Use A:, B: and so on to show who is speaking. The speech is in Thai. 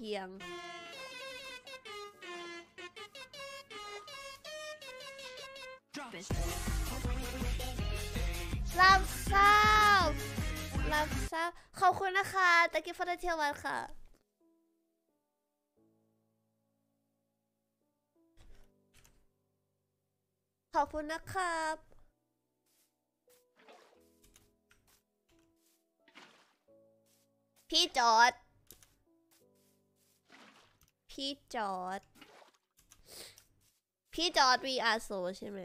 A: พียง รับทราบรับทราบขอบคุณนะคะตะกี้ฟอร์เทียวันค่ะ ขอบคุณนะครับพี่จอร์ด พี่จอร์ดพี่จอร์ด VR โซใช่ไหม